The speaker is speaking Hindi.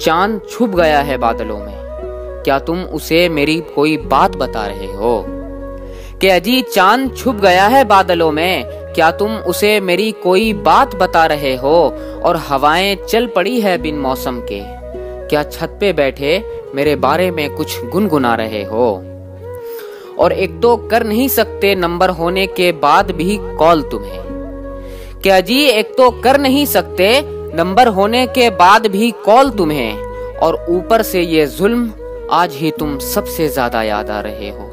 चाँद छुप गया है बादलों में। क्या तुम उसे मेरी कोई बात बता रहे हो? कि अजी चाँद छुप गया है बादलों में, क्या तुम उसे मेरी कोई बात बता रहे हो? और हवाएँ चल पड़ी है बिन मौसम के। क्या छत पे बैठे मेरे बारे में कुछ गुनगुना रहे हो? और एक तो कर नहीं सकते नंबर होने के बाद भी कॉल तुम्हें। क्या जी एक तो कर नहीं सकते नंबर होने के बाद भी कॉल तुम्हें, और ऊपर से ये जुल्म आज ही तुम सबसे ज़्यादा याद आ रहे हो।